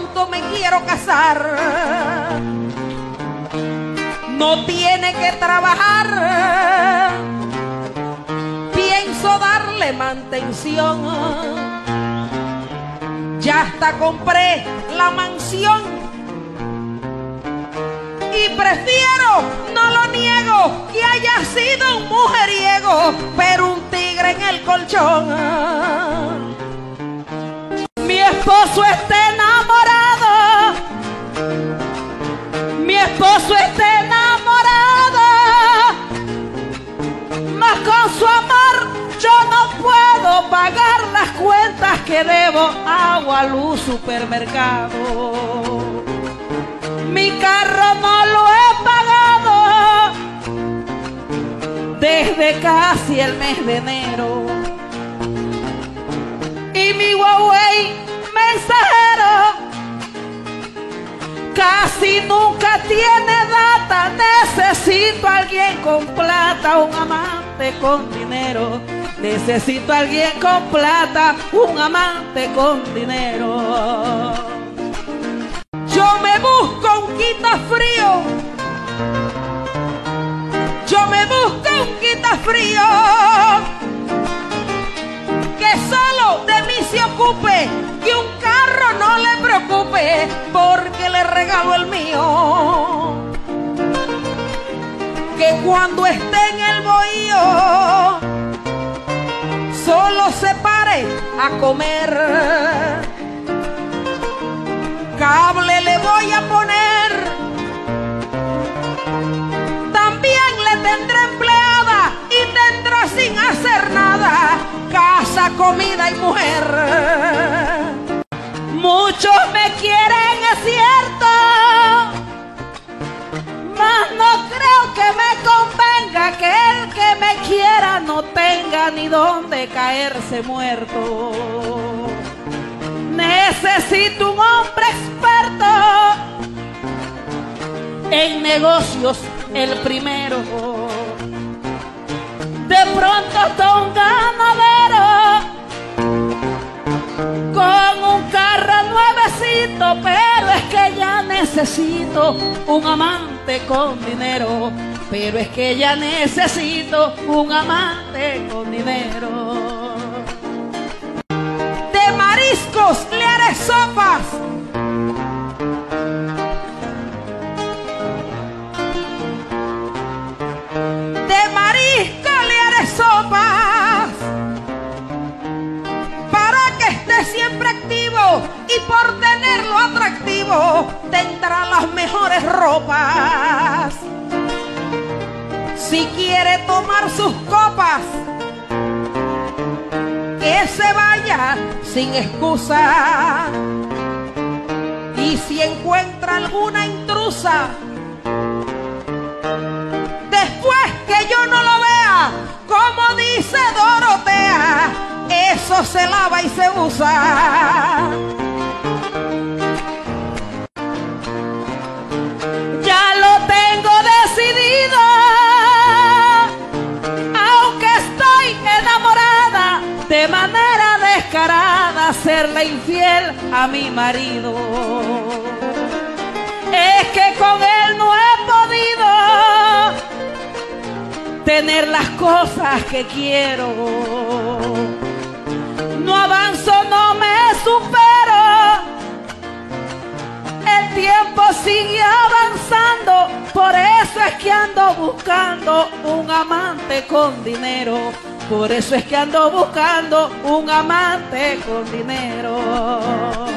cuando me quiero casar. No tiene que trabajar. Pienso darle mantención. Ya hasta compré la mansión. Y prefiero, no lo niego, que haya sido un mujeriego, pero un tigre en el colchón mi esposo está que debo. Agua, luz, supermercado. Mi carro no lo he pagado desde casi el mes de enero y mi Huawei mensajero casi nunca tiene data. Necesito alguien con plata, un amante con dinero. Necesito a alguien con plata, un amante con dinero. Yo me busco un quita frío. Yo me busco un quita frío que solo de mí se ocupe, que un carro no le preocupe, porque le regalo el mío. Que cuando esté en el bohío, a comer. Cable le voy a poner. También le tendré empleada y tendrá sin hacer nada casa, comida y mujer. Muchos ni dónde caerse muerto. Necesito un hombre experto en negocios, el primero de pronto don ganadero con un carro nuevecito, pero es que ya necesito un amante con dinero, pero es que ya necesito un amante con dinero. De mariscos le haré sopas. De marisco le haré sopas para que esté siempre activo y por tenerlo atractivo tendrá las mejores ropas. Si quiere tomar sus copas, que se vaya sin excusa. Y si encuentra alguna intrusa, después que yo no lo vea, como dice Dorotea, eso se lava y se usa. Serle infiel a mi marido. Es que con él no he podido tener las cosas que quiero. No avanzo, no me supero. El tiempo sigue avanzando, por eso es que ando buscando un amante con dinero. Por eso es que ando buscando un amante con dinero.